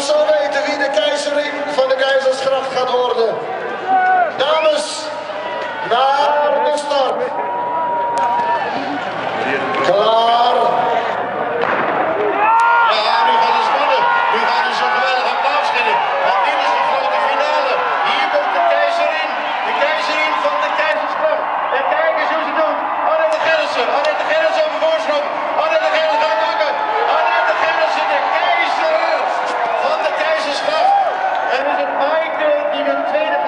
Minnesota. Stephen Tatum.